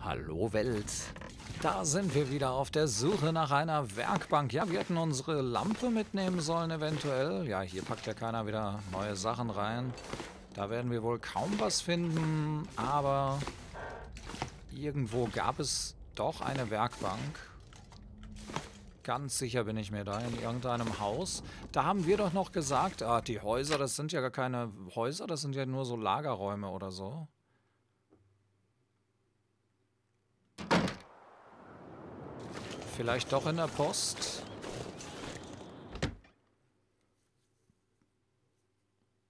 Hallo Welt. Da sind wir wieder auf der Suche nach einer Werkbank. Ja, wir hätten unsere Lampe mitnehmen sollen eventuell. Ja, hier packt ja keiner wieder neue Sachen rein. Da werden wir wohl kaum was finden, aber irgendwo gab es doch eine Werkbank. Ganz sicher bin ich mir da in irgendeinem Haus. Da haben wir doch noch gesagt, ah, die Häuser, das sind ja gar keine Häuser, das sind ja nur so Lagerräume oder so. Vielleicht doch in der Post?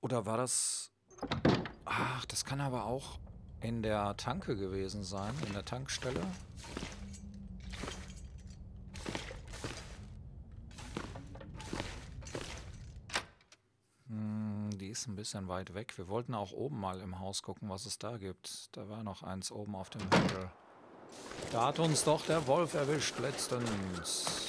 Oder war das... Ach, das kann aber auch in der Tanke gewesen sein, in der Tankstelle. Hm, die ist ein bisschen weit weg. Wir wollten auch oben mal im Haus gucken, was es da gibt. Da war noch eins oben auf dem Hügel. Da hat uns doch der Wolf erwischt letztens.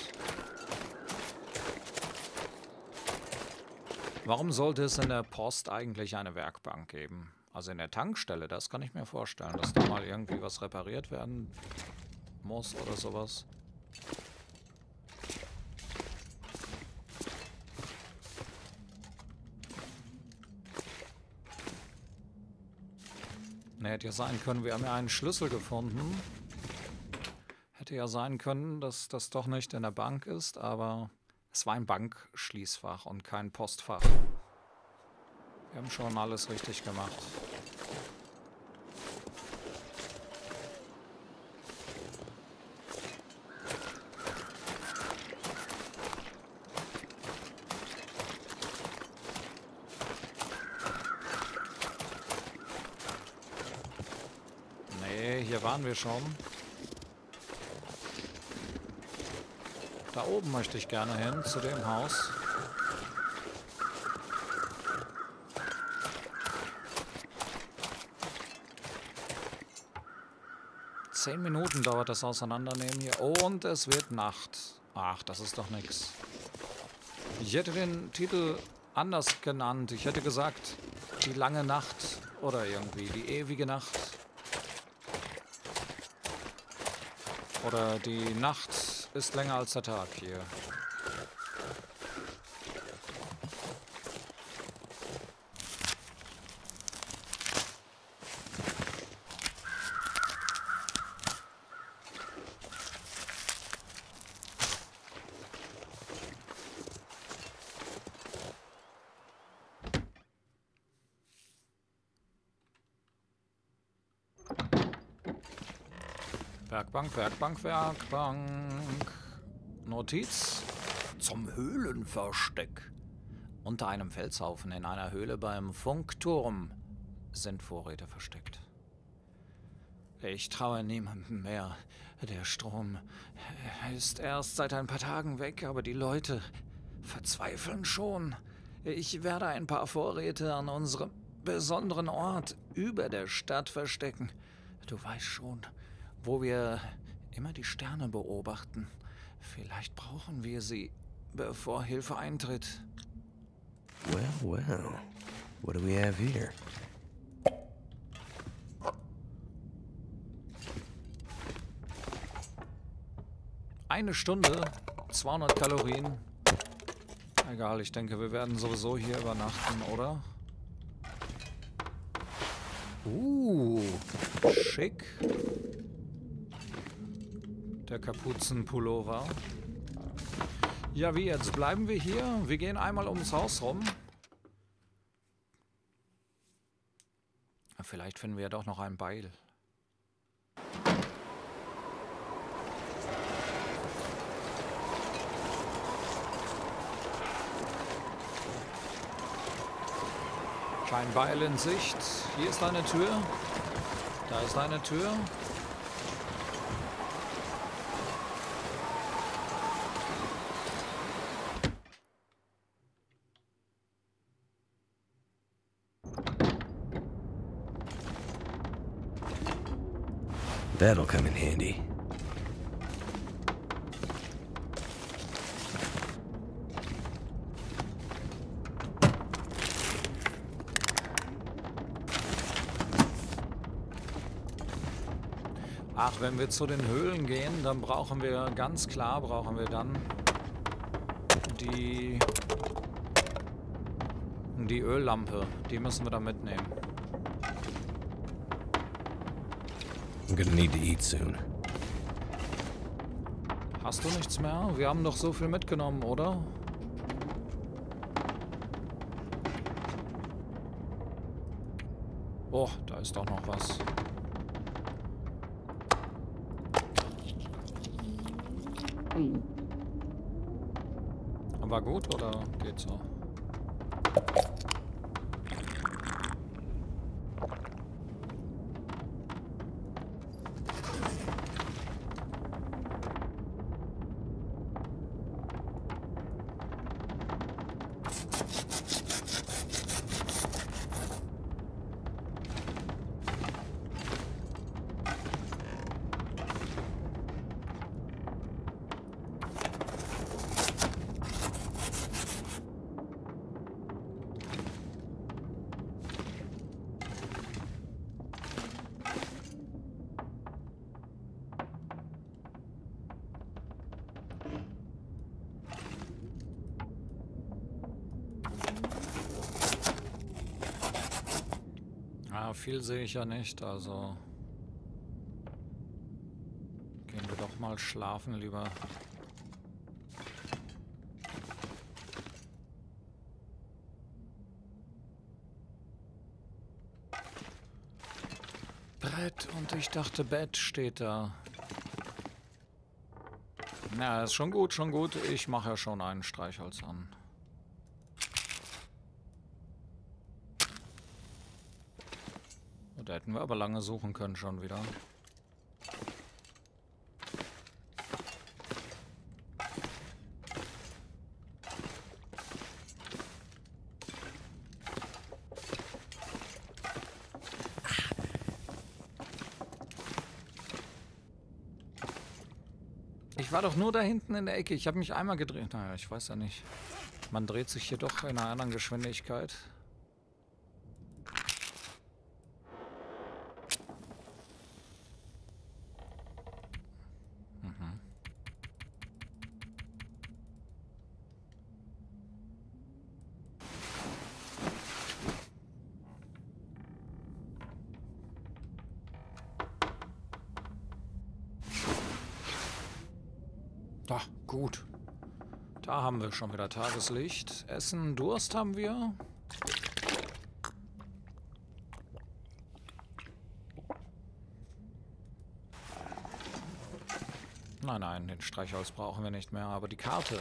Warum sollte es in der Post eigentlich eine Werkbank geben? Also in der Tankstelle, das kann ich mir vorstellen, dass da mal irgendwie was repariert werden muss oder sowas. Ne, hätte ja sein können, wir haben ja einen Schlüssel gefunden. Hätte ja sein können, dass das doch nicht in der Bank ist, aber es war ein Bankschließfach und kein Postfach. Wir haben schon alles richtig gemacht. Nee, hier waren wir schon. Da oben möchte ich gerne hin, zu dem Haus. Zehn Minuten dauert das Auseinandernehmen hier. Und es wird Nacht. Ach, das ist doch nix. Ich hätte den Titel anders genannt. Ich hätte gesagt, die lange Nacht oder irgendwie die ewige Nacht. Oder die Nacht ist länger als der Tag hier. Werkbank, Werkbank, Werkbank. Notiz zum Höhlenversteck. Unter einem Felshaufen in einer Höhle beim Funkturm sind Vorräte versteckt. Ich traue niemandem mehr. Der Strom ist erst seit ein paar Tagen weg, aber die Leute verzweifeln schon. Ich werde ein paar Vorräte an unserem besonderen Ort über der Stadt verstecken. Du weißt schon, wo wir immer die Sterne beobachten. Vielleicht brauchen wir sie, bevor Hilfe eintritt. Well, well. What do we have here? Eine Stunde, 200 Kalorien. Egal, ich denke, wir werden sowieso hier übernachten, oder? Uh, schick der Kapuzenpullover. Ja, wie jetzt? Bleiben wir hier? Wir gehen einmal ums Haus rum. Vielleicht finden wir ja doch noch ein Beil. Kein Beil in Sicht. Hier ist eine Tür. Da ist eine Tür. That'll come in handy. Ach, wenn wir zu den Höhlen gehen, dann brauchen wir, ganz klar brauchen wir dann die, die Öllampe. Die müssen wir da mitnehmen. I'm gonna need to eat soon. Hast du nichts mehr? Wir haben doch so viel mitgenommen, oder? Oh, da ist doch noch was. War gut oder geht so? Viel sehe ich ja nicht, also gehen wir doch mal schlafen lieber. Brett und ich dachte Bett steht da. Na, ist schon gut, schon gut. Ich mache ja schon einen Streichholz an. Da hätten wir aber lange suchen können schon wieder. Ich war doch nur da hinten in der Ecke. Ich habe mich einmal gedreht. Naja, ich weiß ja nicht. Man dreht sich hier doch in einer anderen Geschwindigkeit. Da, gut. Da haben wir schon wieder Tageslicht. Essen, Durst haben wir. Nein, nein, den Streichholz brauchen wir nicht mehr, aber die Karte.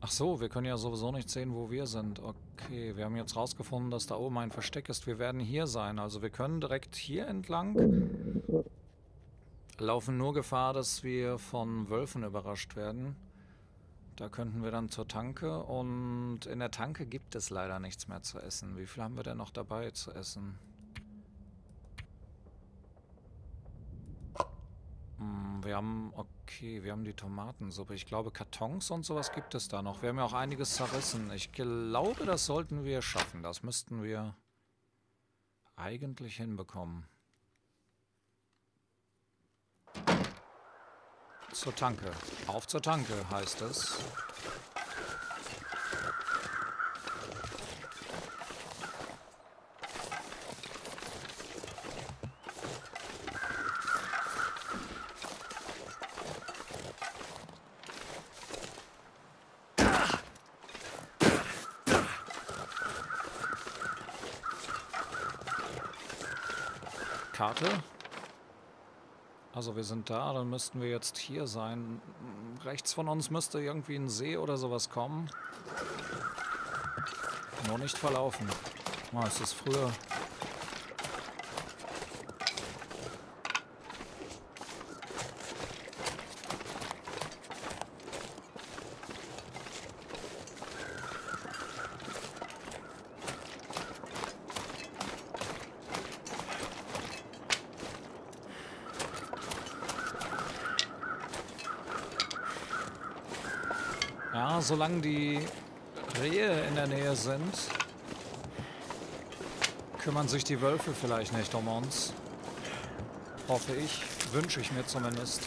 Ach so, wir können ja sowieso nicht sehen, wo wir sind. Okay, wir haben jetzt rausgefunden, dass da oben ein Versteck ist. Wir werden hier sein. Also wir können direkt hier entlang laufen nur Gefahr, dass wir von Wölfen überrascht werden. Da könnten wir dann zur Tanke und in der Tanke gibt es leider nichts mehr zu essen. Wie viel haben wir denn noch dabei zu essen? Hm, wir haben, okay, wir haben die Tomatensuppe. Ich glaube, Kartons und sowas gibt es da noch. Wir haben ja auch einiges zerrissen. Ich glaube, das sollten wir schaffen. Das müssten wir eigentlich hinbekommen. Zur Tanke. Auf zur Tanke heißt es. Karte. Also wir sind da, dann müssten wir jetzt hier sein. Rechts von uns müsste irgendwie ein See oder sowas kommen. Nur nicht verlaufen. Oh, es ist früher solange die Rehe in der Nähe sind, kümmern sich die Wölfe vielleicht nicht um uns. Hoffe ich. Wünsche ich mir zumindest.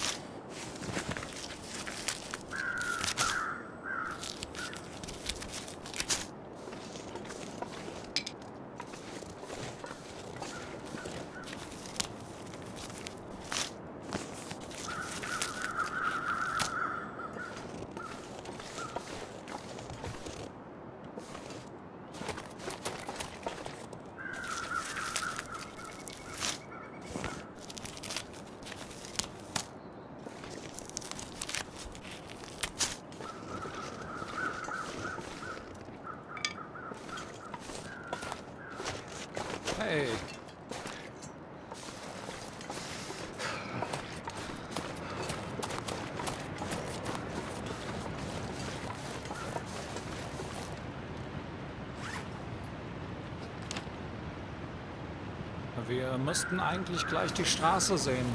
Wir müssten eigentlich gleich die Straße sehen.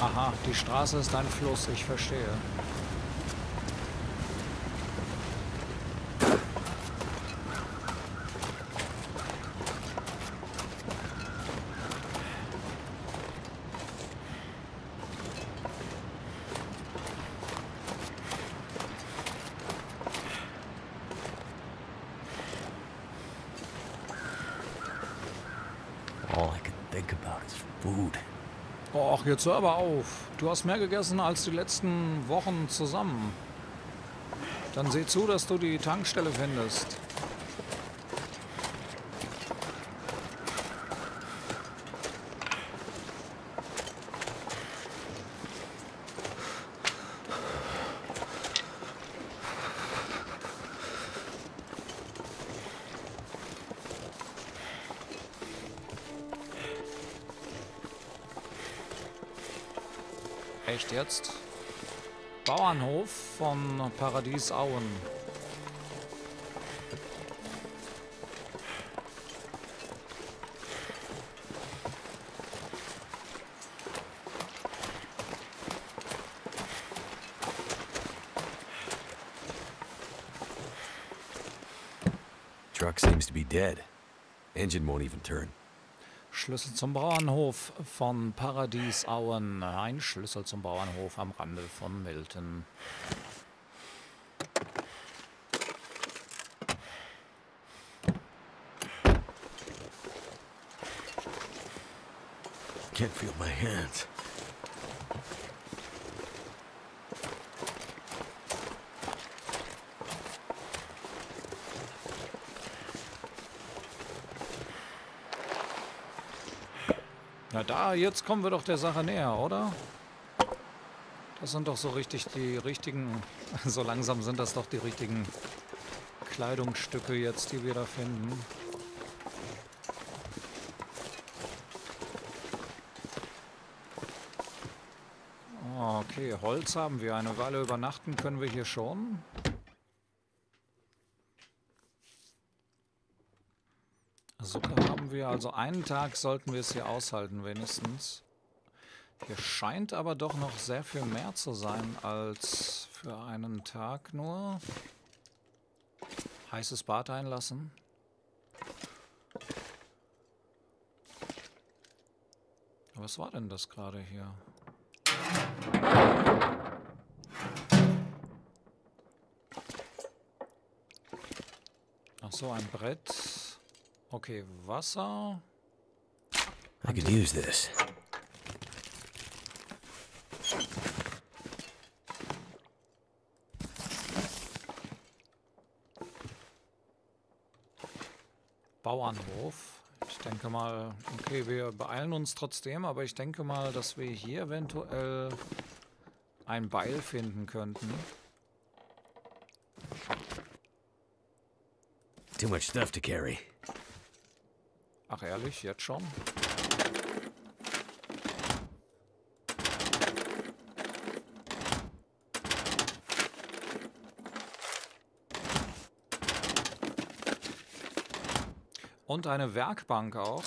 Aha, die Straße ist ein Fluss, ich verstehe. All I can think about is food. Och, jetzt hör aber auf. Du hast mehr gegessen als die letzten Wochen zusammen. Dann seh zu, dass du die Tankstelle findest. Echt jetzt? Bauernhof von Paradiesauen. Truck seems to be dead. Engine won't even turn. Schlüssel zum Bauernhof von Paradiesauen. Ein Schlüssel zum Bauernhof am Rande von Milton. Can't feel my hands. Da, jetzt kommen wir doch der Sache näher, oder? Das sind doch so richtig die richtigen, so langsam sind das doch die richtigen Kleidungsstücke jetzt, die wir da finden. Okay, Holz haben wir. Eine Weile übernachten können wir hier schon. Zucker haben wir, also einen Tag sollten wir es hier aushalten wenigstens. Hier scheint aber doch noch sehr viel mehr zu sein als für einen Tag nur. Heißes Bad einlassen. Was war denn das gerade hier? Ach so, ein Brett. Okay, Wasser. I could use this. Bauernhof. Ich denke mal, okay, wir beeilen uns trotzdem, aber ich denke mal, dass wir hier eventuell ein Beil finden könnten. Too much stuff to carry. Ach ehrlich, jetzt schon? Und eine Werkbank auch.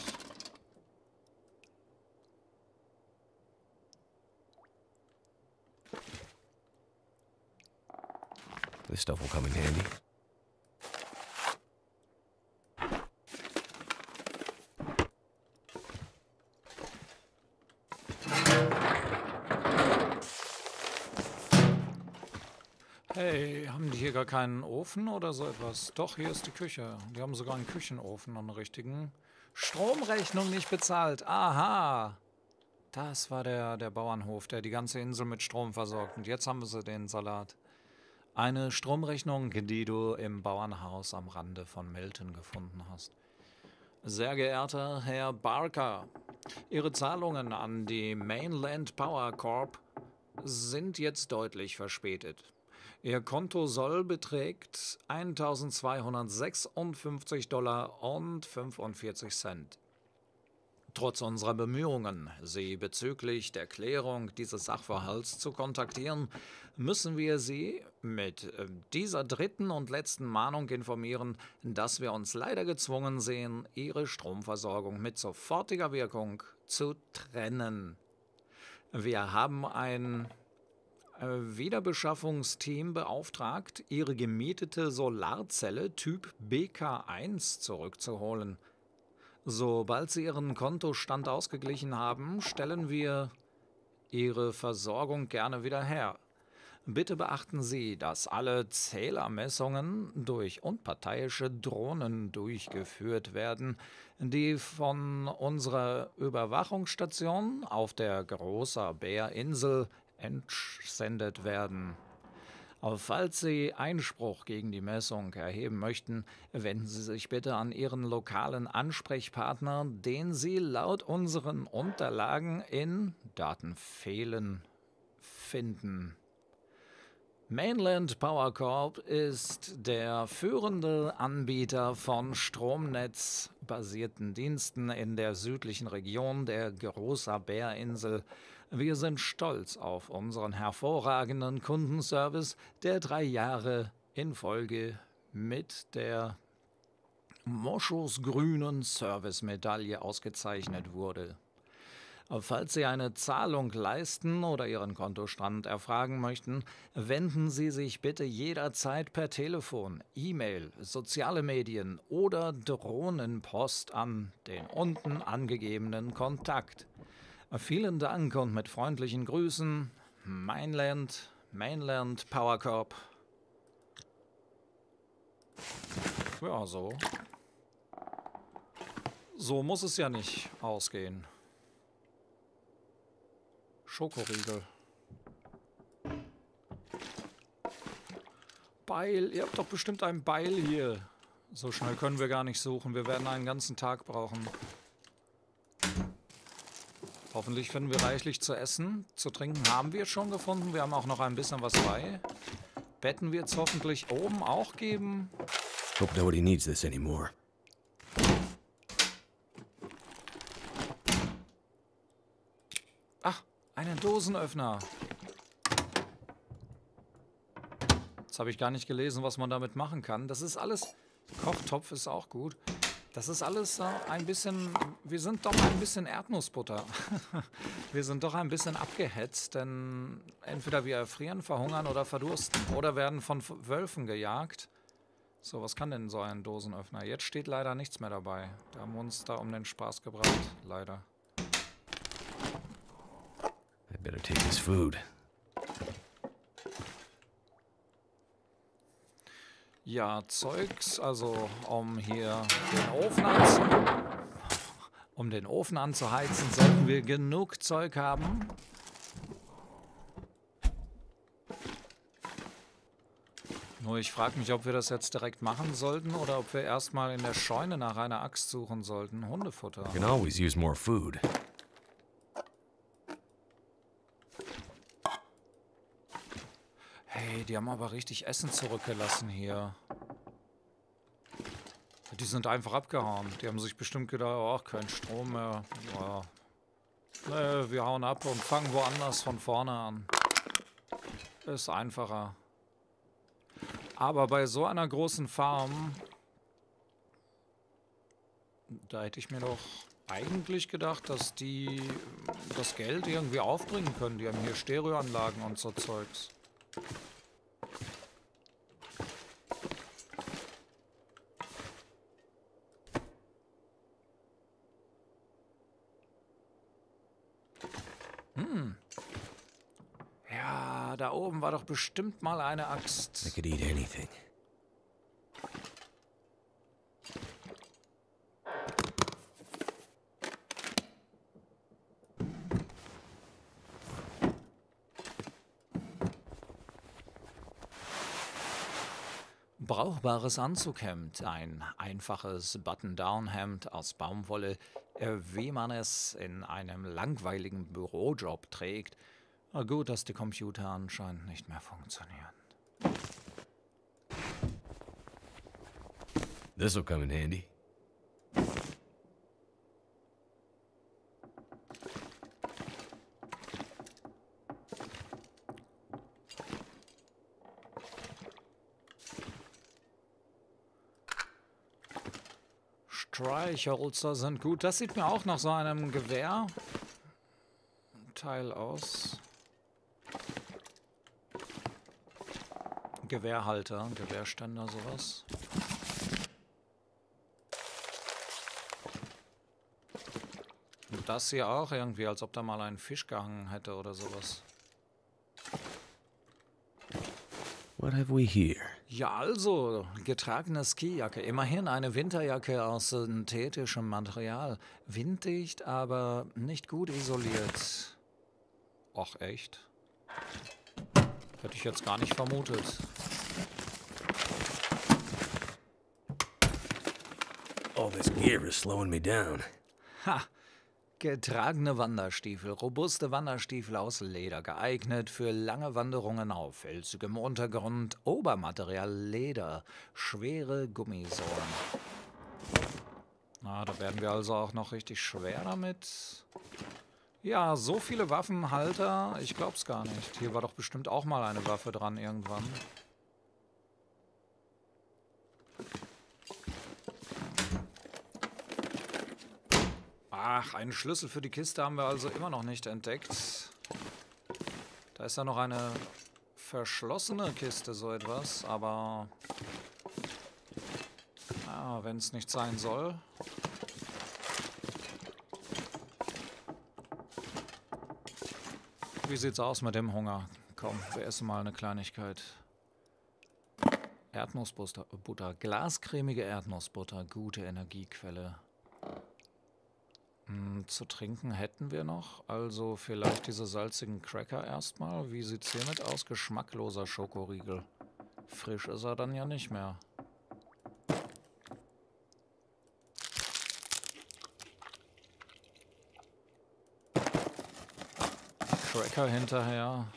This stuff will come in handy. Gar keinen Ofen oder so etwas? Doch, hier ist die Küche. Die haben sogar einen Küchenofen und einen richtigen. Stromrechnung nicht bezahlt. Aha. Das war der, der Bauernhof, der die ganze Insel mit Strom versorgt. Und jetzt haben sie den Salat. Eine Stromrechnung, die du im Bauernhaus am Rande von Milton gefunden hast. Sehr geehrter Herr Barker, Ihre Zahlungen an die Mainland Power Corp sind jetzt deutlich verspätet. Ihr Konto soll beträgt 1256 Dollar und 45 Cent. Trotz unserer Bemühungen, Sie bezüglich der Klärung dieses Sachverhalts zu kontaktieren, müssen wir Sie mit äh, dieser dritten und letzten Mahnung informieren, dass wir uns leider gezwungen sehen, Ihre Stromversorgung mit sofortiger Wirkung zu trennen. Wir haben ein äh, Wiederbeschaffungsteam beauftragt, Ihre gemietete Solarzelle Typ BK1 zurückzuholen. Sobald Sie Ihren Kontostand ausgeglichen haben, stellen wir Ihre Versorgung gerne wieder her. Bitte beachten Sie, dass alle Zählermessungen durch unparteiische Drohnen durchgeführt werden, die von unserer Überwachungsstation auf der Großer Bärinsel entsendet werden. Falls Sie Einspruch gegen die Messung erheben möchten, wenden Sie sich bitte an Ihren lokalen Ansprechpartner, den Sie laut unseren Unterlagen in Daten fehlen finden. Mainland Power Corp ist der führende Anbieter von stromnetzbasierten Diensten in der südlichen Region der Großer Bärinsel wir sind stolz auf unseren hervorragenden Kundenservice, der drei Jahre in Folge mit der Moschusgrünen Service-Medaille ausgezeichnet wurde. Falls Sie eine Zahlung leisten oder Ihren Kontostand erfragen möchten, wenden Sie sich bitte jederzeit per Telefon, E-Mail, soziale Medien oder Drohnenpost an den unten angegebenen Kontakt. Vielen Dank und mit freundlichen Grüßen, Mainland, Mainland Power Corp. Ja, so. So muss es ja nicht ausgehen. Schokoriegel. Beil, ihr habt doch bestimmt ein Beil hier. So schnell können wir gar nicht suchen. Wir werden einen ganzen Tag brauchen. Hoffentlich finden wir reichlich zu essen. Zu trinken haben wir schon gefunden. Wir haben auch noch ein bisschen was bei. Betten wird es hoffentlich oben auch geben. Hope nobody needs this anymore. Ach, einen Dosenöffner. Jetzt habe ich gar nicht gelesen, was man damit machen kann. Das ist alles... Kochtopf ist auch gut. Das ist alles äh, ein bisschen, wir sind doch ein bisschen Erdnussbutter. wir sind doch ein bisschen abgehetzt, denn entweder wir erfrieren, verhungern oder verdursten oder werden von Wölfen gejagt. So, was kann denn so ein Dosenöffner? Jetzt steht leider nichts mehr dabei. Da haben wir uns da um den Spaß gebracht, leider. I better take this food. Ja, Zeugs, also um hier den Ofen anzu um den Ofen anzuheizen, sollten wir genug Zeug haben. Nur ich frage mich, ob wir das jetzt direkt machen sollten oder ob wir erstmal in der Scheune nach einer Axt suchen sollten. Hundefutter. You can always use more food. Die haben aber richtig Essen zurückgelassen hier. Die sind einfach abgehauen. Die haben sich bestimmt gedacht, ach, kein Strom mehr. Ja. Nee, wir hauen ab und fangen woanders von vorne an. Ist einfacher. Aber bei so einer großen Farm Da hätte ich mir doch eigentlich gedacht, dass die das Geld irgendwie aufbringen können. Die haben hier Stereoanlagen und so Zeugs. Hm. Ja, da oben war doch bestimmt mal eine Axt. I could eat anything. Brauchbares Anzughemd, ein einfaches Button-Down-Hemd aus Baumwolle, äh, wie man es in einem langweiligen Bürojob trägt. Gut, dass die Computer anscheinend nicht mehr funktionieren. This'll come in handy. Streichhölzer sind gut. Das sieht mir auch nach so einem Gewehr Teil aus. Gewehrhalter, Gewehrständer, sowas. Und das hier auch irgendwie, als ob da mal ein Fisch gehangen hätte oder sowas. What have we here? Ja, also, getragene Skijacke. Immerhin eine Winterjacke aus synthetischem Material. Winddicht, aber nicht gut isoliert. Ach, echt? Hätte ich jetzt gar nicht vermutet. All this gear is slowing me down. Ha! Getragene Wanderstiefel, robuste Wanderstiefel aus Leder, geeignet für lange Wanderungen auf felsigem Untergrund, Obermaterial Leder, schwere Gummisohlen. Na, da werden wir also auch noch richtig schwer damit. Ja, so viele Waffenhalter, ich glaub's gar nicht. Hier war doch bestimmt auch mal eine Waffe dran irgendwann. Ach, einen Schlüssel für die Kiste haben wir also immer noch nicht entdeckt. Da ist ja noch eine verschlossene Kiste, so etwas, aber... Ja, wenn es nicht sein soll. Wie sieht's aus mit dem Hunger? Komm, wir essen mal eine Kleinigkeit. Erdnussbutter, Butter, glascremige Erdnussbutter, gute Energiequelle. Hm, zu trinken hätten wir noch, also vielleicht diese salzigen Cracker erstmal. Wie sieht's hiermit aus? Geschmackloser Schokoriegel. Frisch ist er dann ja nicht mehr. Cracker hinterher.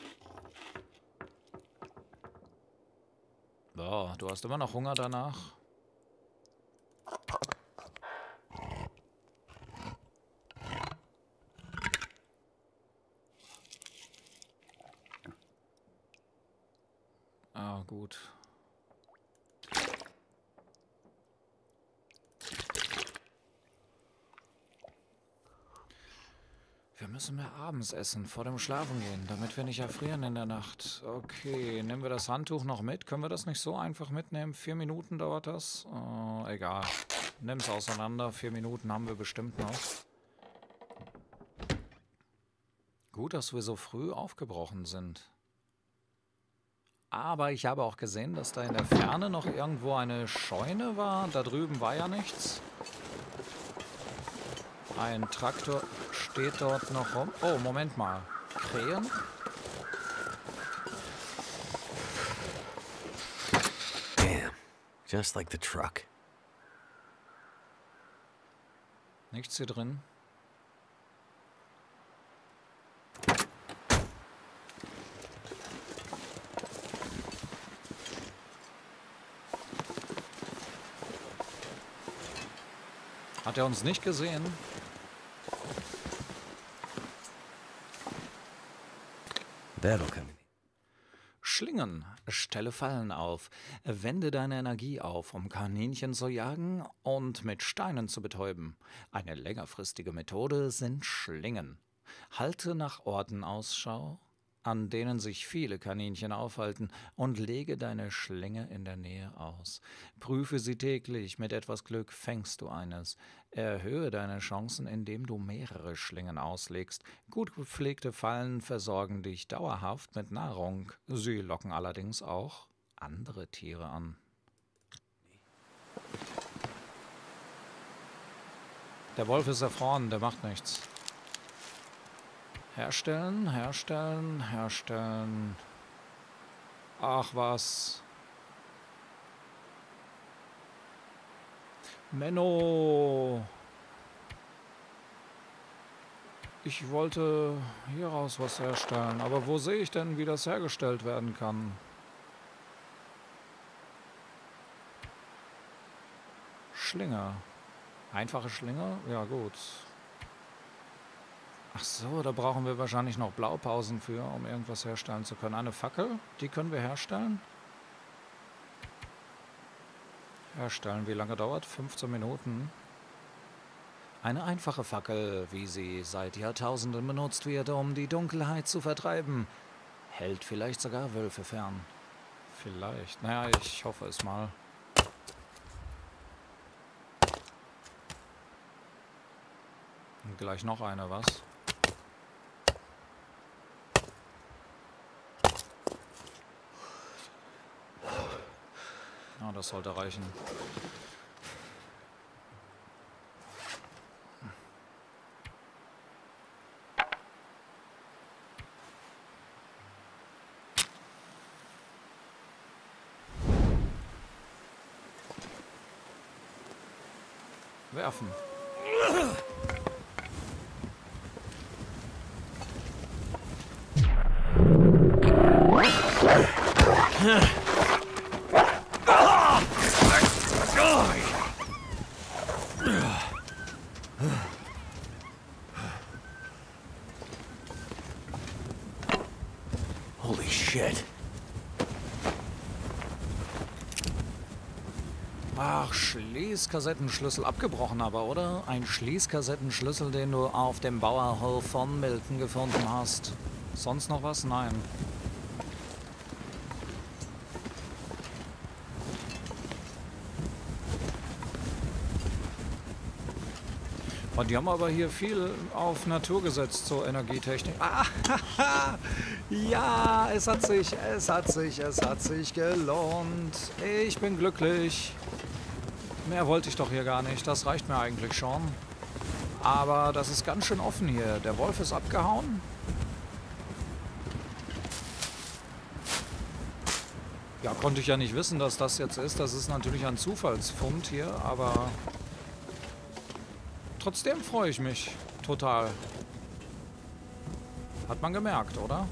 So, du hast immer noch Hunger danach. Ah, gut. Wir müssen mehr abends essen, vor dem Schlafen gehen, damit wir nicht erfrieren in der Nacht. Okay, nehmen wir das Handtuch noch mit? Können wir das nicht so einfach mitnehmen? Vier Minuten dauert das? Äh, egal. Nimm's auseinander. Vier Minuten haben wir bestimmt noch. Gut, dass wir so früh aufgebrochen sind. Aber ich habe auch gesehen, dass da in der Ferne noch irgendwo eine Scheune war. Da drüben war ja nichts. Ein Traktor steht dort noch rum. Oh, Moment mal. Krähen? Damn. Just like the truck. Nichts hier drin. Hat er uns nicht gesehen? That'll come in. Schlingen. Stelle Fallen auf. Wende deine Energie auf, um Kaninchen zu jagen und mit Steinen zu betäuben. Eine längerfristige Methode sind Schlingen. Halte nach Orten Ausschau, an denen sich viele Kaninchen aufhalten, und lege deine Schlinge in der Nähe aus. Prüfe sie täglich, mit etwas Glück fängst du eines. Erhöhe deine Chancen, indem du mehrere Schlingen auslegst. Gut gepflegte Fallen versorgen dich dauerhaft mit Nahrung. Sie locken allerdings auch andere Tiere an. Der Wolf ist erfroren, der macht nichts. Herstellen, herstellen, herstellen. Ach was. Menno. Ich wollte hieraus was herstellen, aber wo sehe ich denn, wie das hergestellt werden kann? Schlinge. Einfache Schlinge? Ja gut. Ach so, da brauchen wir wahrscheinlich noch Blaupausen für, um irgendwas herstellen zu können. Eine Fackel, die können wir herstellen. Herstellen, wie lange dauert? 15 Minuten. Eine einfache Fackel, wie sie seit Jahrtausenden benutzt wird, um die Dunkelheit zu vertreiben. Hält vielleicht sogar Wölfe fern. Vielleicht. Naja, ich hoffe es mal. Und gleich noch eine, was? Das sollte reichen. Schließkassettenschlüssel abgebrochen aber, oder? Ein Schließkassettenschlüssel, den du auf dem Bauerhof von Milton gefunden hast. Sonst noch was? Nein. Und die haben aber hier viel auf Natur gesetzt zur Energietechnik. Ah, ja, es hat sich, es hat sich, es hat sich gelohnt. Ich bin glücklich. Mehr wollte ich doch hier gar nicht. Das reicht mir eigentlich schon. Aber das ist ganz schön offen hier. Der Wolf ist abgehauen. Ja, konnte ich ja nicht wissen, dass das jetzt ist. Das ist natürlich ein Zufallsfund hier, aber trotzdem freue ich mich total. Hat man gemerkt, oder?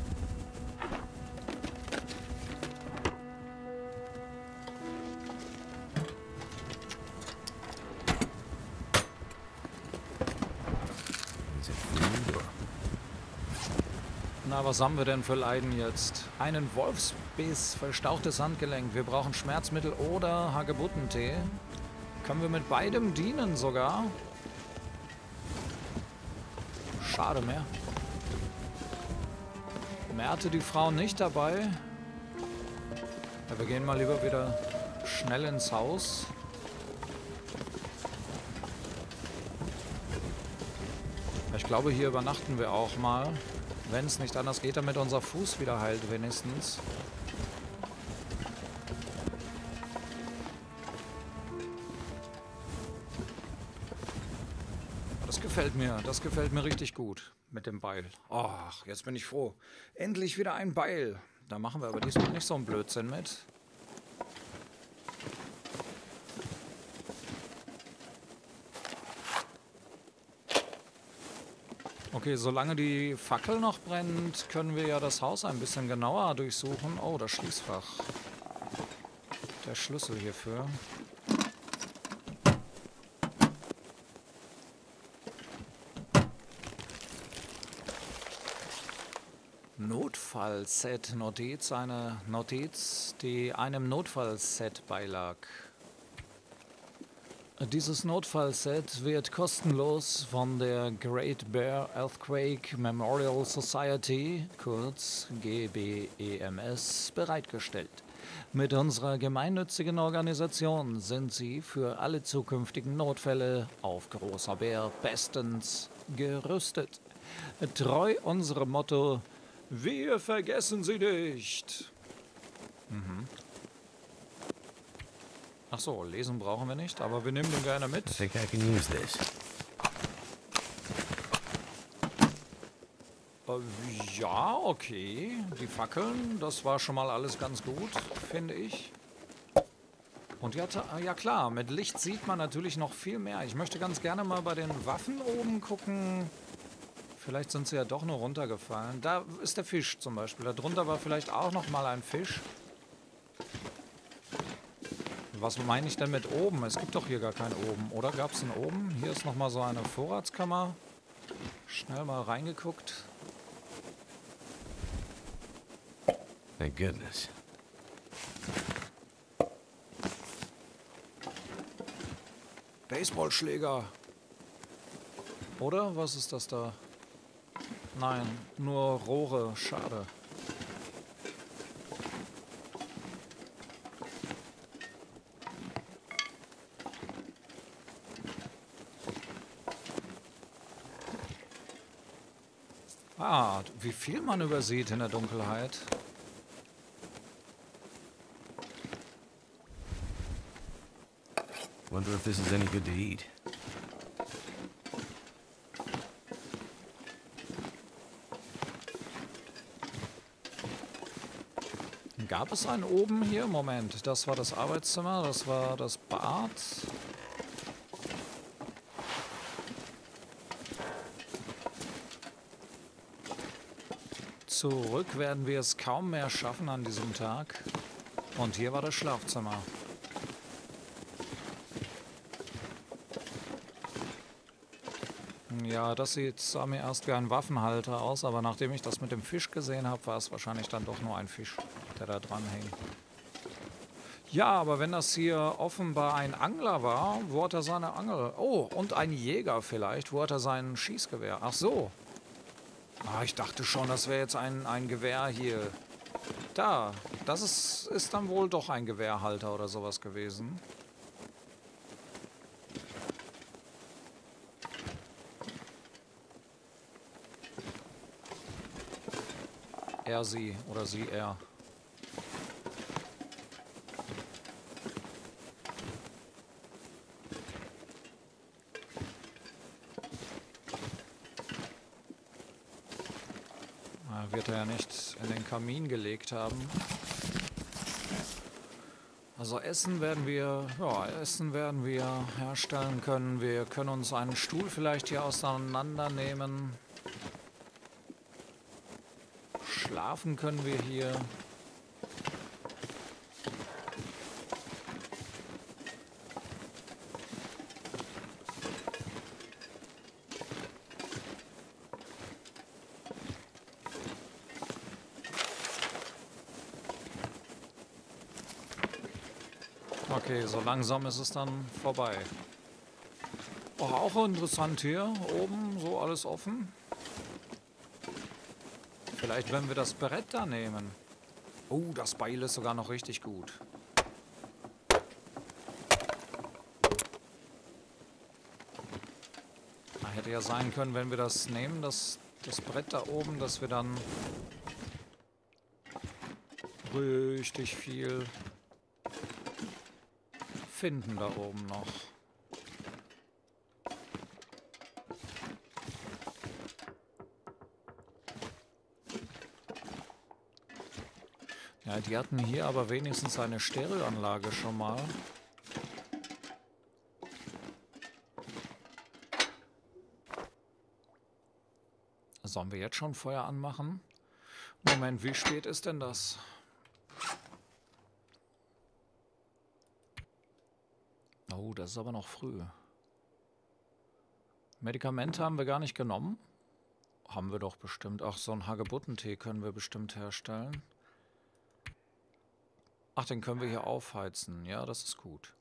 Na, was haben wir denn für Leiden jetzt? Einen Wolfsbiss, verstauchtes Handgelenk. Wir brauchen Schmerzmittel oder Hagebuttentee. Können wir mit beidem dienen sogar? Schade mehr. Mehr hatte die Frau nicht dabei. Ja, wir gehen mal lieber wieder schnell ins Haus. Ich glaube, hier übernachten wir auch mal. Wenn es nicht anders geht, damit unser Fuß wieder heilt, wenigstens. Das gefällt mir, das gefällt mir richtig gut mit dem Beil. Ach, jetzt bin ich froh. Endlich wieder ein Beil. Da machen wir aber diesmal nicht so einen Blödsinn mit. Okay, solange die Fackel noch brennt, können wir ja das Haus ein bisschen genauer durchsuchen. Oh, das Schließfach. Der Schlüssel hierfür. Notfallset-Notiz, eine Notiz, die einem Notfallset beilag. Dieses Notfallset wird kostenlos von der Great Bear Earthquake Memorial Society, kurz GBEMS, bereitgestellt. Mit unserer gemeinnützigen Organisation sind Sie für alle zukünftigen Notfälle auf Großer Bär bestens gerüstet. Treu unserem Motto, wir vergessen Sie nicht. Mhm. Ach so, lesen brauchen wir nicht, aber wir nehmen den gerne mit. I think I can use this. Äh, ja, okay. Die Fackeln, das war schon mal alles ganz gut, finde ich. Und ja, ja klar, mit Licht sieht man natürlich noch viel mehr. Ich möchte ganz gerne mal bei den Waffen oben gucken. Vielleicht sind sie ja doch nur runtergefallen. Da ist der Fisch zum Beispiel. Da drunter war vielleicht auch noch mal ein Fisch. Was meine ich denn mit oben? Es gibt doch hier gar kein oben. Oder gab es einen oben? Hier ist noch mal so eine Vorratskammer. Schnell mal reingeguckt. Thank goodness. Baseballschläger. Oder? Was ist das da? Nein, nur Rohre. Schade. Ah, wie viel man übersieht in der Dunkelheit. Wonder if this is any good to eat. Gab es einen oben hier? Moment, das war das Arbeitszimmer, das war das Bad. Zurück werden wir es kaum mehr schaffen an diesem Tag. Und hier war das Schlafzimmer. Ja, das sieht, sah mir erst wie ein Waffenhalter aus, aber nachdem ich das mit dem Fisch gesehen habe, war es wahrscheinlich dann doch nur ein Fisch, der da dran hängt. Ja, aber wenn das hier offenbar ein Angler war, wo hat er seine Angel? Oh, und ein Jäger vielleicht, wo hat er sein Schießgewehr? Ach so. Ah, ich dachte schon, das wäre jetzt ein, ein Gewehr hier. Da, das ist, ist dann wohl doch ein Gewehrhalter oder sowas gewesen. Er, sie oder sie, er. Ah, Wird er ja nicht in den Kamin gelegt haben. Also Essen werden wir, ja, Essen werden wir herstellen können. Wir können uns einen Stuhl vielleicht hier auseinandernehmen. Schlafen können wir hier. Okay, so langsam ist es dann vorbei. Oh, auch interessant hier. Oben so alles offen. Vielleicht, wenn wir das Brett da nehmen. Oh, das Beil ist sogar noch richtig gut. Ah, hätte ja sein können, wenn wir das nehmen, das, das Brett da oben, dass wir dann richtig viel finden da oben noch. Ja, die hatten hier aber wenigstens eine Stereoanlage schon mal. Sollen wir jetzt schon Feuer anmachen? Moment, wie spät ist denn das? Oh, das ist aber noch früh. Medikamente haben wir gar nicht genommen. haben wir doch bestimmt. Ach, so einen Hagebuttentee können wir bestimmt herstellen. Ach, den können wir hier aufheizen. Ja, das ist gut.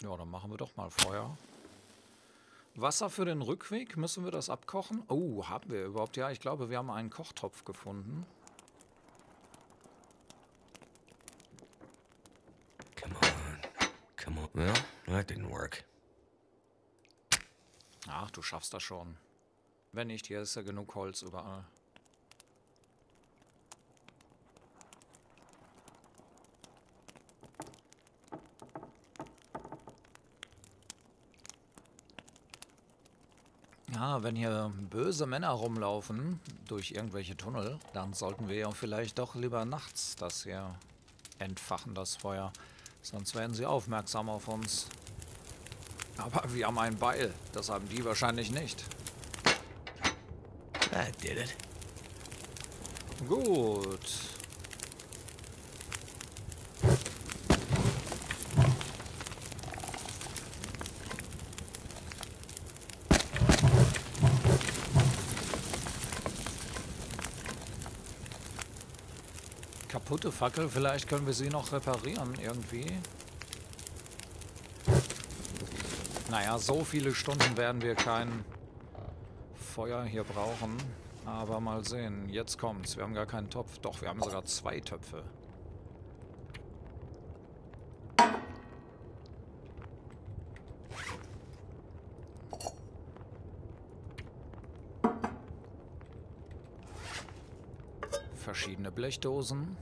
Ja, dann machen wir doch mal Feuer. Wasser für den Rückweg, müssen wir das abkochen? Oh, haben wir überhaupt? Ja, ich glaube, wir haben einen Kochtopf gefunden. Come on. Come on. Well, that didn't work. Ach, du schaffst das schon. Wenn nicht, hier ist ja genug Holz überall. Ja, wenn hier böse Männer rumlaufen durch irgendwelche Tunnel, dann sollten wir ja vielleicht doch lieber nachts das hier entfachen, das Feuer. Sonst werden sie aufmerksam auf uns. Aber wir haben ein Beil, das haben die wahrscheinlich nicht. That did it. Gut. Kaputte Fackel, vielleicht können wir sie noch reparieren irgendwie. Naja, so viele Stunden werden wir kein Feuer hier brauchen. Aber mal sehen. Jetzt kommt's. Wir haben gar keinen Topf. Doch, wir haben sogar zwei Töpfe. Verschiedene Blechdosen.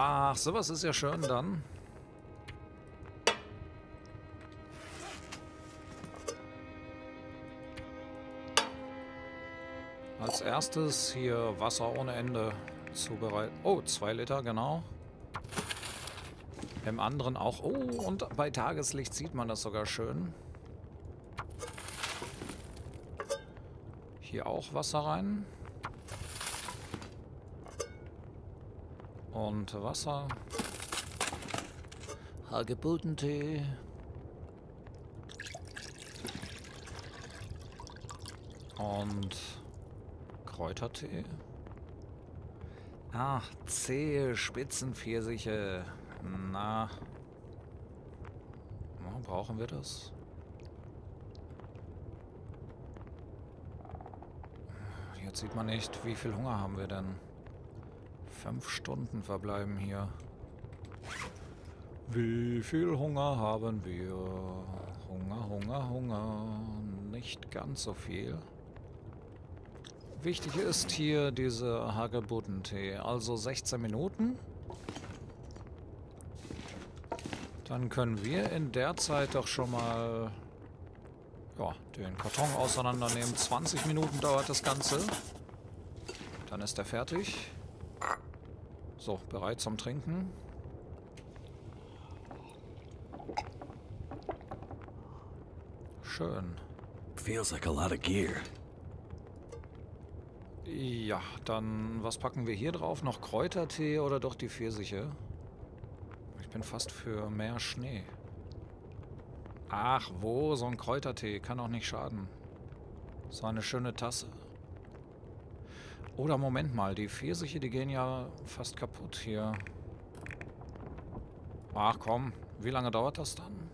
Ach, sowas ist ja schön dann. Als erstes hier Wasser ohne Ende zubereiten. Oh, zwei Liter, genau. Im anderen auch. Oh, und bei Tageslicht sieht man das sogar schön. Hier auch Wasser rein. Und Wasser. Hagebuttentee. Und Kräutertee. Ah, zähe Spitzenpfirsiche. Na. Oh, brauchen wir das? Jetzt sieht man nicht, wie viel Hunger haben wir denn. Fünf Stunden verbleiben hier. Wie viel Hunger haben wir? Hunger, Hunger, Hunger. Nicht ganz so viel. Wichtig ist hier diese Hagebuttentee. Also 16 Minuten. Dann können wir in der Zeit doch schon mal ja, den Karton auseinandernehmen. 20 Minuten dauert das Ganze. Dann ist er fertig. So, bereit zum Trinken. Schön. Feels like a lot of gear. Ja, dann was packen wir hier drauf? Noch Kräutertee oder doch die Pfirsiche? Ich bin fast für mehr Schnee. Ach, wo? So ein Kräutertee kann auch nicht schaden. So eine schöne Tasse. Oder Moment mal, die Pfirsiche, die gehen ja fast kaputt hier. Ach komm, wie lange dauert das dann?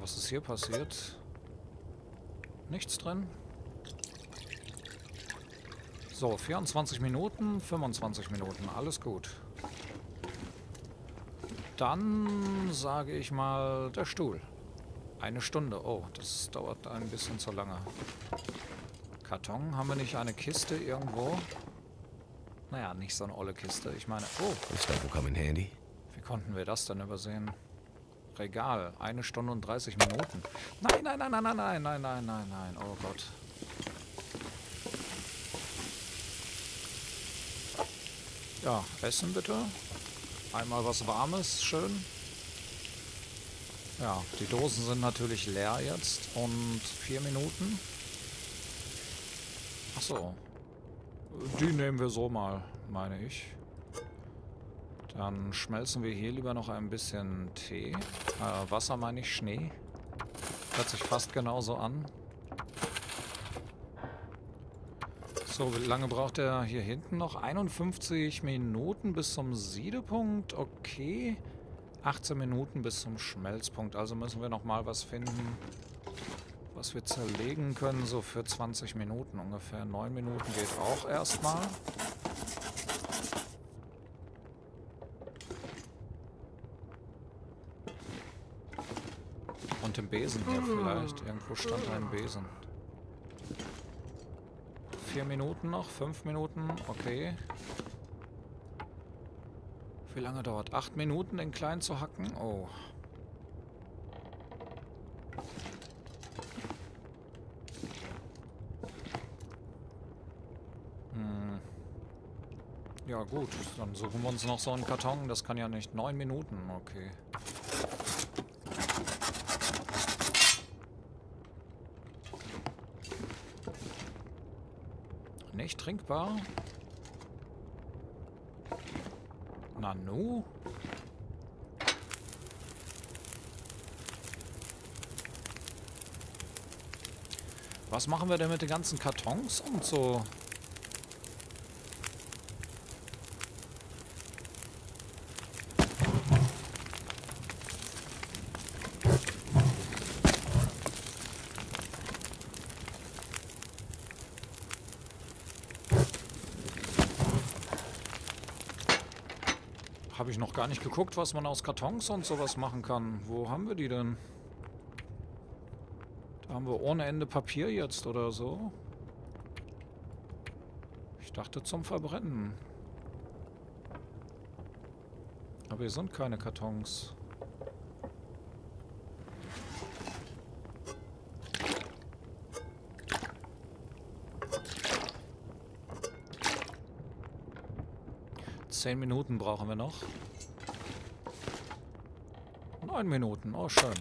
Was ist hier passiert? Nichts drin? So, 24 Minuten, 25 Minuten, alles gut. Dann sage ich mal der Stuhl. Eine Stunde. Oh, das dauert ein bisschen zu lange. Karton, haben wir nicht eine Kiste irgendwo? Naja, nicht so eine olle Kiste. Ich meine, oh. Will come in handy. Wie konnten wir das denn übersehen? Regal, eine Stunde und 30 Minuten. Nein, nein, nein, nein, nein, nein, nein, nein, nein, nein. Oh Gott. Ja, Essen bitte. Einmal was Warmes, schön. Ja, die Dosen sind natürlich leer jetzt und vier Minuten. Achso. Die nehmen wir so mal, meine ich. Dann schmelzen wir hier lieber noch ein bisschen Tee. Äh, Wasser meine ich, Schnee. Hört sich fast genauso an. So, wie lange braucht er hier hinten noch? 51 Minuten bis zum Siedepunkt. Okay. 18 Minuten bis zum Schmelzpunkt. Also müssen wir noch mal was finden, was wir zerlegen können. So für 20 Minuten ungefähr. 9 Minuten geht auch erstmal. Und den Besen hier vielleicht. Irgendwo stand ein Besen. Vier Minuten noch, fünf Minuten, okay. Wie lange dauert? Acht Minuten, den kleinen zu hacken? Oh. Hm. Ja gut, dann suchen wir uns noch so einen Karton. Das kann ja nicht neun Minuten, okay. Nicht trinkbar? Nanu? Was machen wir denn mit den ganzen Kartons und so? Noch gar nicht geguckt, was man aus Kartons und sowas machen kann. Wo haben wir die denn? Da haben wir ohne Ende Papier jetzt oder so. Ich dachte zum Verbrennen. Aber hier sind keine Kartons. Zehn Minuten brauchen wir noch. Neun Minuten, oh schön.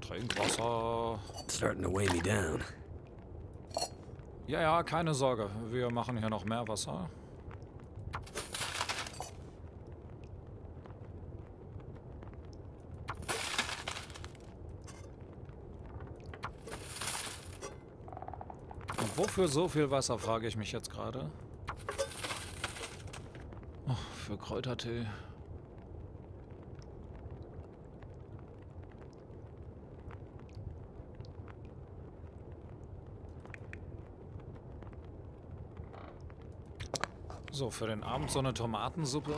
Trinkwasser. Starting to weigh me down. Ja, ja, keine Sorge. Wir machen hier noch mehr Wasser. Wofür so viel Wasser, frage ich mich jetzt gerade. Oh, für Kräutertee. So, für den Abend so eine Tomatensuppe.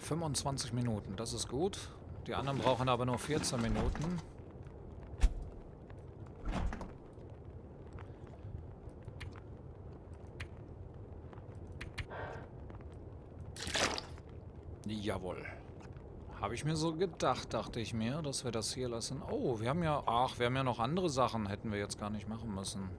...25 Minuten, das ist gut. Die anderen brauchen aber nur 14 Minuten. Jawohl. Habe ich mir so gedacht, dachte ich mir, dass wir das hier lassen. Oh, wir haben ja... Ach, wir haben ja noch andere Sachen. Hätten wir jetzt gar nicht machen müssen.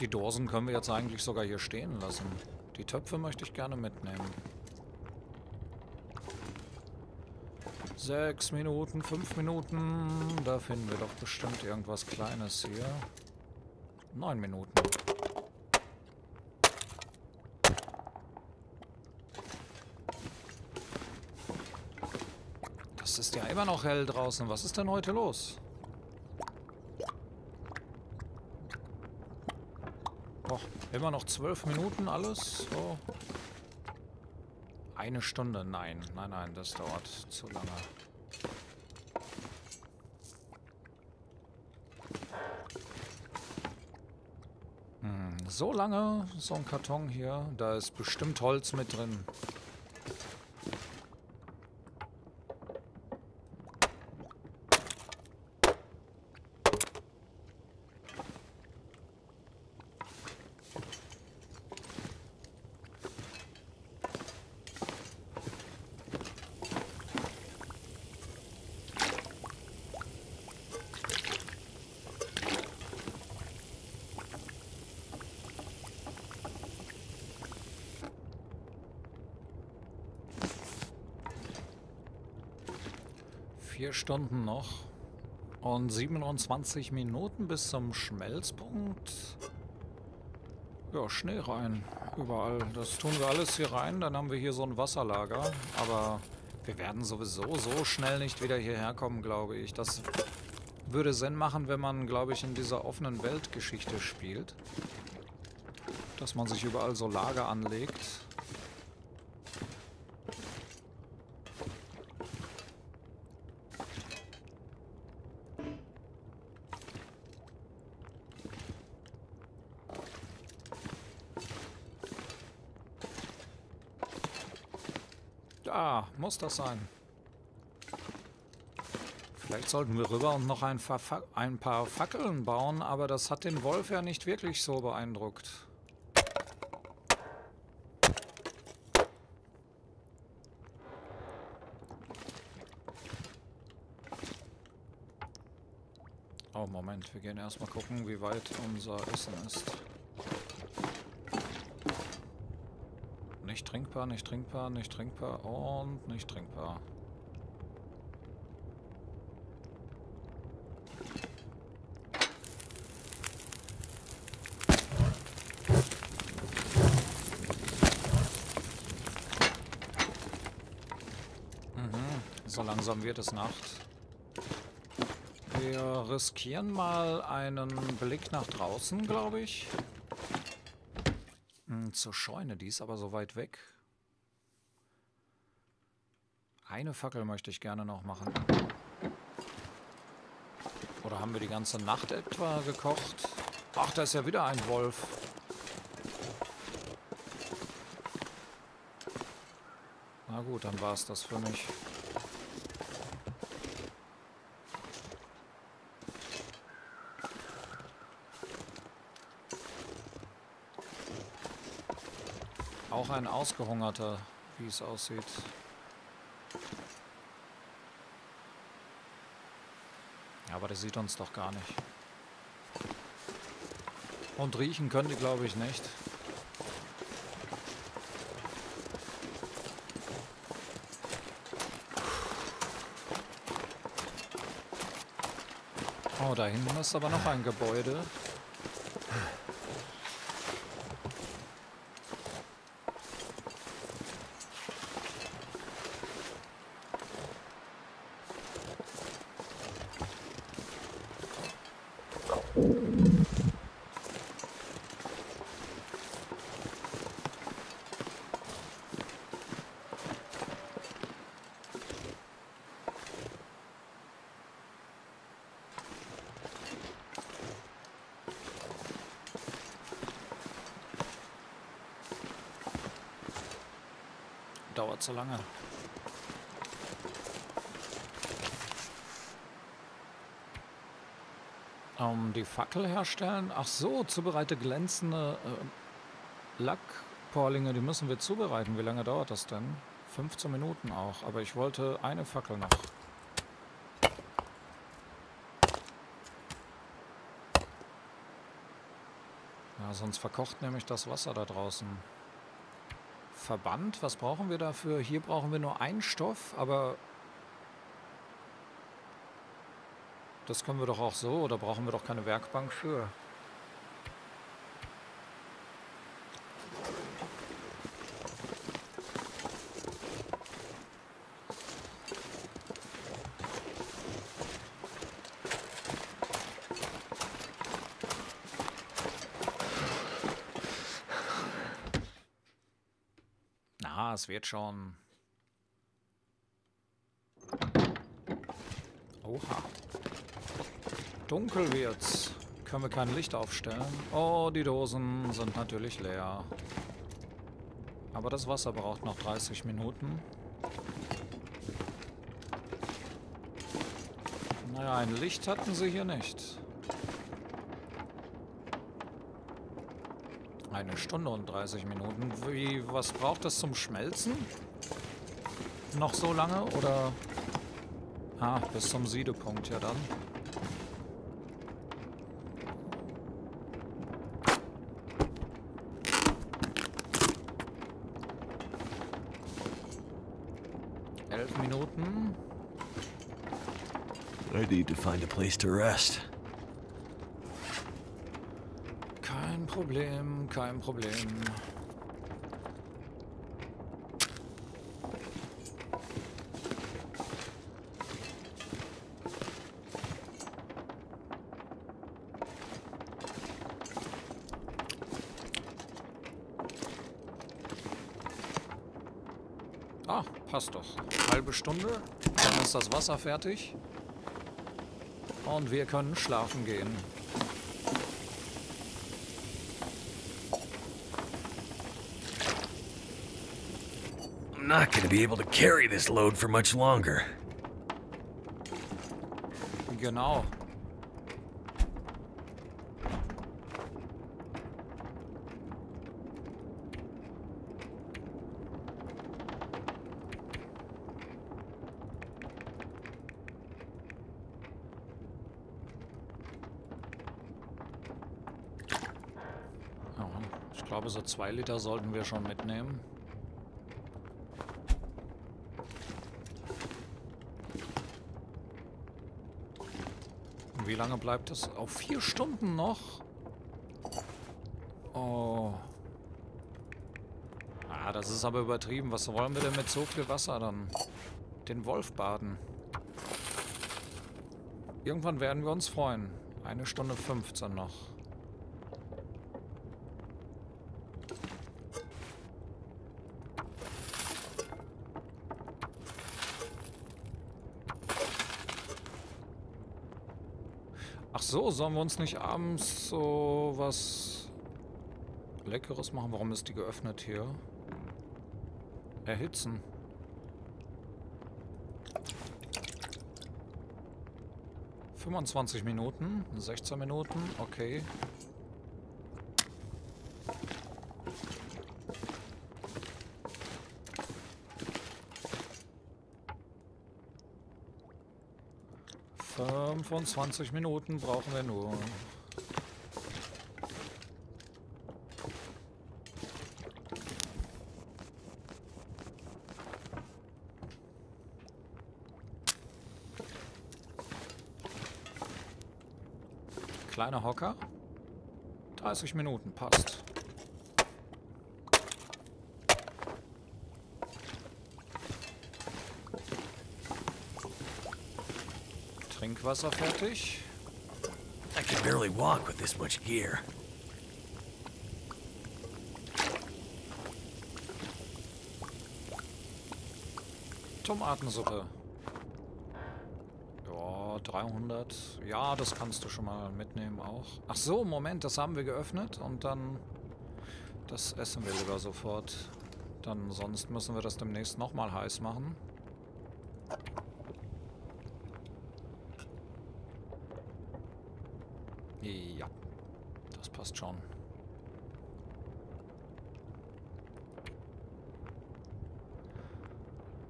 Die Dosen können wir jetzt eigentlich sogar hier stehen lassen. Die Töpfe möchte ich gerne mitnehmen. Sechs Minuten, fünf Minuten. Da finden wir doch bestimmt irgendwas Kleines hier. Neun Minuten. Das ist ja immer noch hell draußen. Was ist denn heute los? Oh, immer noch zwölf Minuten alles. So. Eine Stunde? Nein, nein, nein, das dauert zu lange. Hm, so lange, so ein Karton hier. Da ist bestimmt Holz mit drin. Vier Stunden noch. Und 27 Minuten bis zum Schmelzpunkt. Ja, Schnee rein. Überall. Das tun wir alles hier rein. Dann haben wir hier so ein Wasserlager. Aber wir werden sowieso so schnell nicht wieder hierher kommen, glaube ich. Das würde Sinn machen, wenn man, glaube ich, in dieser offenen Weltgeschichte spielt. Dass man sich überall so Lager anlegt. Da, muss das sein. Vielleicht sollten wir rüber und noch ein, ein, paar Fackeln bauen, aber das hat den Wolf ja nicht wirklich so beeindruckt. Oh, Moment, wir gehen erstmal gucken, wie weit unser Essen ist. Nicht trinkbar, nicht trinkbar, nicht trinkbar und nicht trinkbar. Mhm, so langsam wird es Nacht. Wir riskieren mal einen Blick nach draußen, glaube ich. Zur Scheune, die ist aber so weit weg. Eine Fackel möchte ich gerne noch machen. Oder haben wir die ganze Nacht etwa gekocht? Ach, da ist ja wieder ein Wolf. Na gut, dann war es das für mich. Ein Ausgehungerter, wie es aussieht. Ja, aber der sieht uns doch gar nicht. Und riechen können die, glaube ich, nicht. Oh, da hinten ist aber noch ein Gebäude. Dauert so lange. Um die Fackel herstellen? Ach so, zubereite glänzende äh, Lackporlinge, die müssen wir zubereiten. Wie lange dauert das denn? 15 Minuten auch, aber ich wollte eine Fackel noch. Ja, sonst verkocht nämlich das Wasser da draußen. Verband, was brauchen wir dafür? Hier brauchen wir nur einen Stoff, aber das können wir doch auch so, oder brauchen wir doch keine Werkbank für? es wird schon. Oha. Dunkel wird's. Können wir kein Licht aufstellen? Oh, die Dosen sind natürlich leer. Aber das Wasser braucht noch 30 Minuten. Naja, ein Licht hatten sie hier nicht. Eine Stunde und 30 Minuten. Wie, was braucht das zum Schmelzen? Noch so lange oder... Ah, bis zum Siedepunkt ja dann. Elf Minuten. I need to find a place to rest. Kein Problem, kein Problem. Ah, passt doch. Halbe Stunde, dann ist das Wasser fertig. Und wir können schlafen gehen. Not gonna be able to carry this load for much longer. Genau. Ich glaube, so zwei Liter sollten wir schon mitnehmen. Und wie lange bleibt es? Auf vier Stunden noch? Oh. Ah, das ist aber übertrieben. Was wollen wir denn mit so viel Wasser dann? Den Wolf baden. Irgendwann werden wir uns freuen. Eine Stunde 15 noch. Ach so, sollen wir uns nicht abends so was Leckeres machen? Warum ist die geöffnet hier? Erhitzen. Fünfundzwanzig Minuten, 16 Minuten, okay. Fünfundzwanzig Minuten brauchen wir nur. Kleiner Hocker. 30 Minuten, passt. Trinkwasser fertig. I can barely walk with this much gear. Tomatensuppe. Ja, 300. Ja, das kannst du schon mal mitnehmen auch. Ach so, Moment, das haben wir geöffnet und dann... Das essen wir lieber sofort. Dann sonst müssen wir das demnächst nochmal heiß machen. Ja, das passt schon.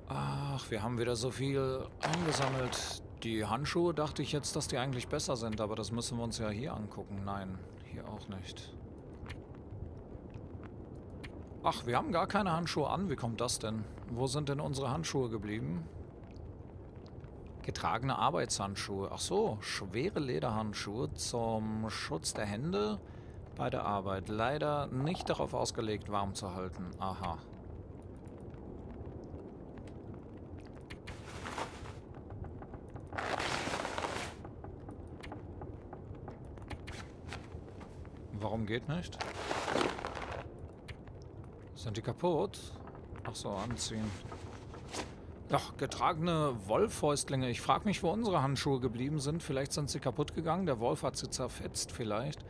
Ach, wir haben wieder so viel eingesammelt. Die Handschuhe dachte ich jetzt, dass die eigentlich besser sind, aber das müssen wir uns ja hier angucken. Nein, hier auch nicht. Ach, wir haben gar keine Handschuhe an. Wie kommt das denn? Wo sind denn unsere Handschuhe geblieben? Getragene Arbeitshandschuhe. Ach so, schwere Lederhandschuhe zum Schutz der Hände bei der Arbeit. Leider nicht darauf ausgelegt, warm zu halten. Aha. Warum geht nicht? Sind die kaputt? Ach so, anziehen. Doch, getragene Wolfhäustlinge. Ich frage mich, wo unsere Handschuhe geblieben sind. Vielleicht sind sie kaputt gegangen. Der Wolf hat sie zerfetzt, vielleicht.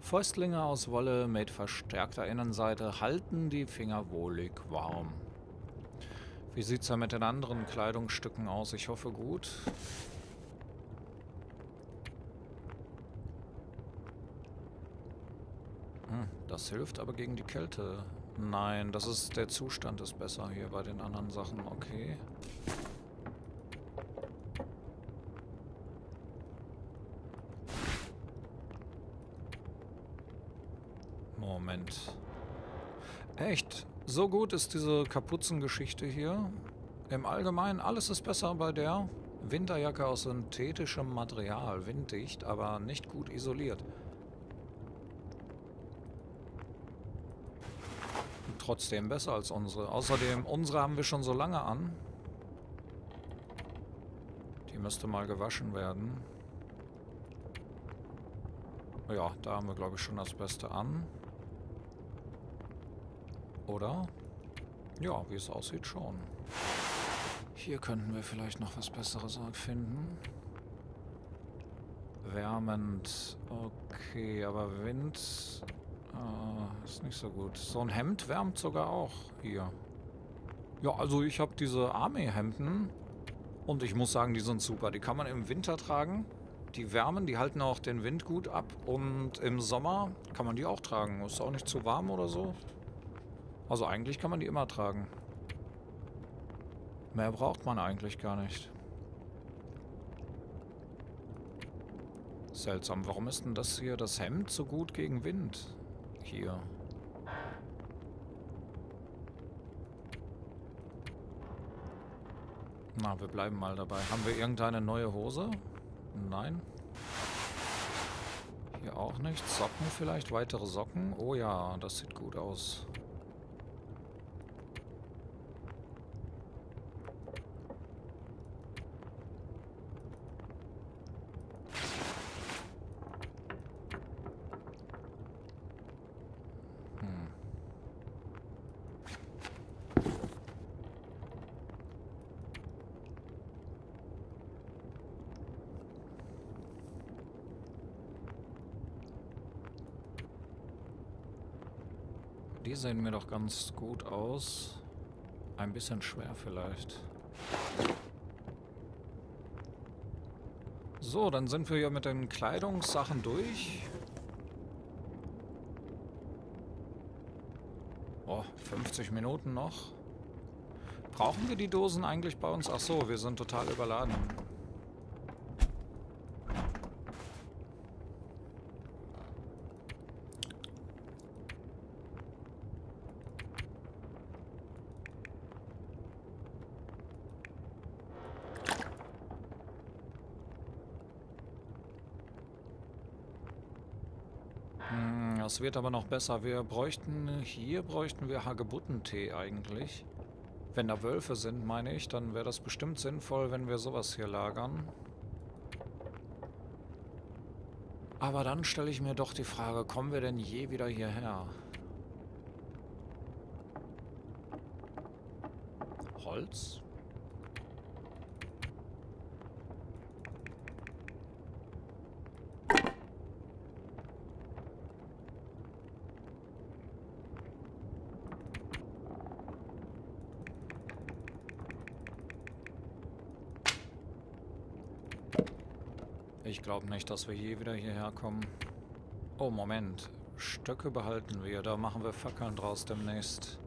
Fäustlinge aus Wolle mit verstärkter Innenseite halten die Finger wohlig warm. Wie sieht's da mit den anderen Kleidungsstücken aus? Ich hoffe gut. Hm, das hilft aber gegen die Kälte. Nein, das ist der Zustand ist besser hier bei den anderen Sachen. Okay. Moment. Echt? So gut ist diese Kapuzengeschichte hier? Im Allgemeinen, alles ist besser bei der? Winterjacke aus synthetischem Material, winddicht, aber nicht gut isoliert. Trotzdem besser als unsere. Außerdem, unsere haben wir schon so lange an. Die müsste mal gewaschen werden. Ja, da haben wir, glaube ich, schon das Beste an. Oder? Ja, wie es aussieht, schon. Hier könnten wir vielleicht noch was Besseres finden. Wärmend. Okay, aber Wind äh, ist nicht so gut. So ein Hemd wärmt sogar auch hier. Ja, also ich habe diese Army-Hemden und ich muss sagen, die sind super. Die kann man im Winter tragen. Die wärmen, die halten auch den Wind gut ab. Und im Sommer kann man die auch tragen. Ist auch nicht zu warm oder so. Also eigentlich kann man die immer tragen. Mehr braucht man eigentlich gar nicht. Seltsam, warum ist denn das hier, das Hemd, so gut gegen Wind? Hier. Na, wir bleiben mal dabei. Haben wir irgendeine neue Hose? Nein. Hier auch nicht. Socken vielleicht? Weitere Socken? Oh ja, das sieht gut aus. Sehen mir doch ganz gut aus. Ein bisschen schwer vielleicht. So, dann sind wir ja mit den Kleidungssachen durch. Oh, 50 Minuten noch. Brauchen wir die Dosen eigentlich bei uns? Ach so, wir sind total überladen. Wird aber noch besser. Wir bräuchten, hier bräuchten wir Hagebuttentee eigentlich. Wenn da Wölfe sind, meine ich, dann wäre das bestimmt sinnvoll, wenn wir sowas hier lagern. Aber dann stelle ich mir doch die Frage, kommen wir denn je wieder hierher? Holz? Ich glaube nicht, dass wir je wieder hierher kommen. Oh, Moment. Stöcke behalten wir. Da machen wir Fackeln draus demnächst.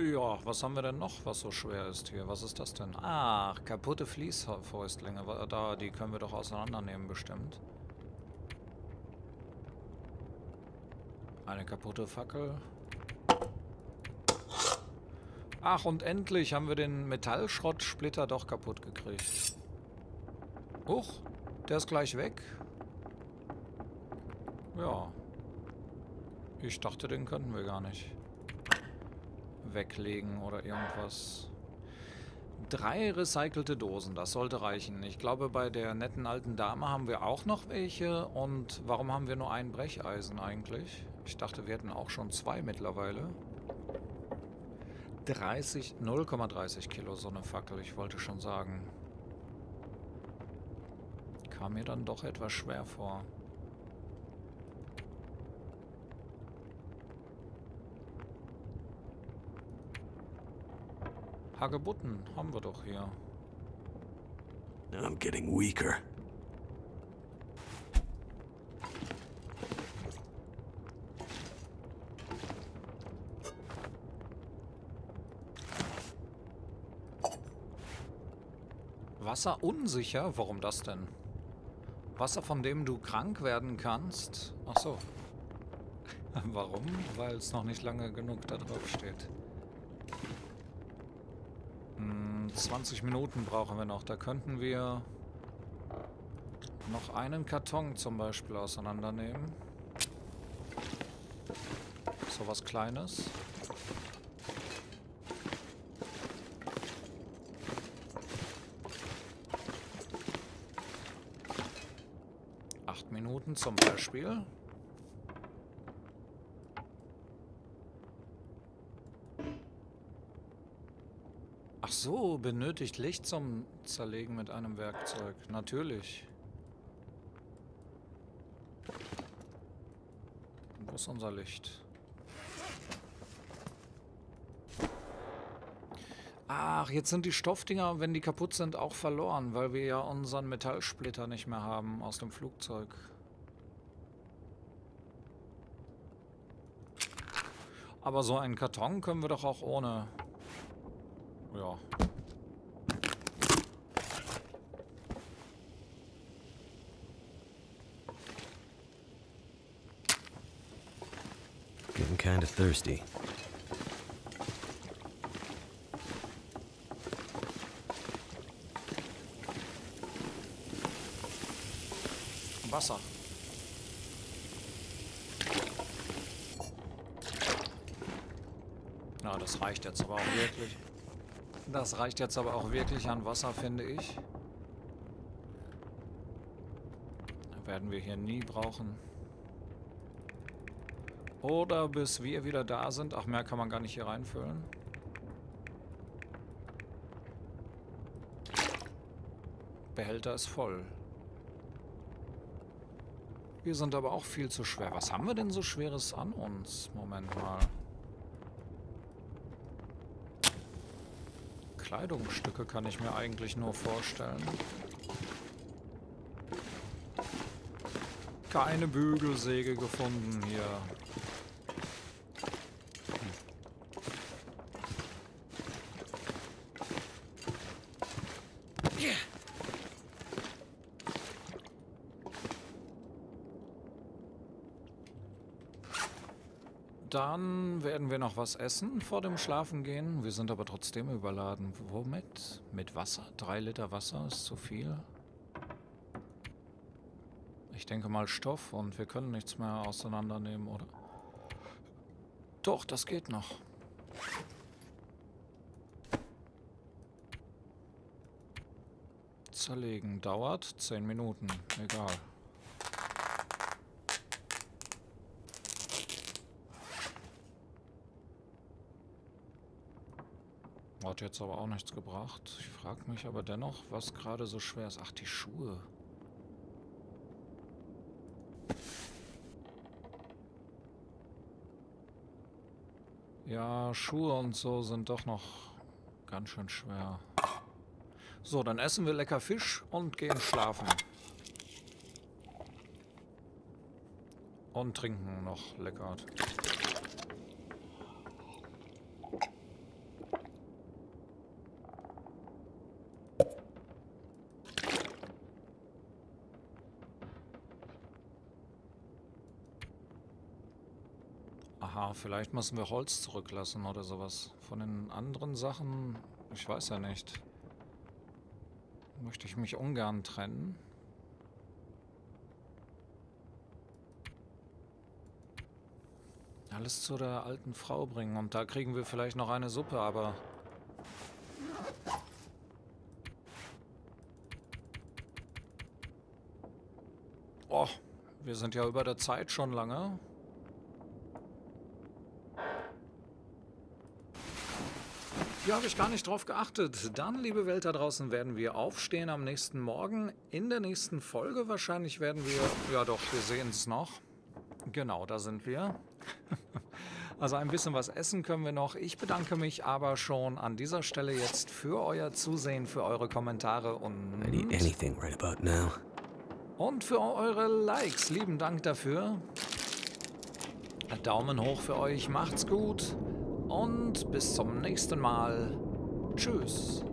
Ja, was haben wir denn noch, was so schwer ist hier? Was ist das denn? Ach, kaputte Fließfäustlinge. Da, die können wir doch auseinandernehmen bestimmt. Eine kaputte Fackel. Ach, und endlich haben wir den Metallschrottsplitter doch kaputt gekriegt. Huch, der ist gleich weg. Ja. Ich dachte, den könnten wir gar nicht weglegen oder irgendwas. Drei recycelte Dosen, das sollte reichen. Ich glaube, bei der netten alten Dame haben wir auch noch welche. Und warum haben wir nur ein Brecheisen eigentlich? Ich dachte, wir hätten auch schon zwei mittlerweile. 30, 0,30 Kilo so eine Fackel, ich wollte schon sagen. Kam mir dann doch etwas schwer vor. Hagebutten haben wir doch hier. I'm getting weaker. Wasser unsicher? Warum das denn? Wasser, von dem du krank werden kannst? Ach so. Warum? Weil es noch nicht lange genug da drauf steht. Hm, 20 Minuten brauchen wir noch. Da könnten wir noch einen Karton zum Beispiel auseinandernehmen. So was Kleines. Minuten zum Beispiel. Ach so, benötigt Licht zum Zerlegen mit einem Werkzeug. Natürlich. Wo ist unser Licht? Ach, jetzt sind die Stoffdinger, wenn die kaputt sind, auch verloren, weil wir ja unseren Metallsplitter nicht mehr haben aus dem Flugzeug. Aber so einen Karton können wir doch auch ohne... Ja. Getting kinda thirsty. Wasser. Na, das reicht jetzt aber auch wirklich. Das reicht jetzt aber auch wirklich an Wasser, finde ich. Werden wir hier nie brauchen. Oder bis wir wieder da sind. Ach, mehr kann man gar nicht hier reinfüllen. Behälter ist voll. Wir sind aber auch viel zu schwer. Was haben wir denn so Schweres an uns? Moment mal. Kleidungsstücke kann ich mir eigentlich nur vorstellen. Keine Bügelsäge gefunden hier. Dann werden wir noch was essen vor dem Schlafengehen. Wir sind aber trotzdem überladen. Womit? Mit Wasser? Drei Liter Wasser ist zu viel. Ich denke mal Stoff und wir können nichts mehr auseinandernehmen, oder? Doch, das geht noch. Zerlegen dauert 10 Minuten. Egal. Hat jetzt aber auch nichts gebracht. Ich frage mich aber dennoch, was gerade so schwer ist. Ach, die Schuhe. Ja, Schuhe und so sind doch noch ganz schön schwer. So, dann essen wir lecker Fisch und gehen schlafen. Und trinken noch lecker. Vielleicht müssen wir Holz zurücklassen oder sowas. Von den anderen Sachen, ich weiß ja nicht. Möchte ich mich ungern trennen. Alles zu der alten Frau bringen und da kriegen wir vielleicht noch eine Suppe, aber... Oh, wir sind ja über der Zeit schon lange. Hier habe ich gar nicht drauf geachtet. Dann, liebe Welt da draußen, werden wir aufstehen am nächsten Morgen. In der nächsten Folge wahrscheinlich werden wir... Ja doch, wir sehen es noch. Genau, da sind wir. Also ein bisschen was essen können wir noch. Ich bedanke mich aber schon an dieser Stelle jetzt für euer Zusehen, für eure Kommentare und... Right. Und für eure Likes. Lieben Dank dafür. Daumen hoch für euch. Macht's gut und bis zum nächsten Mal. Tschüss.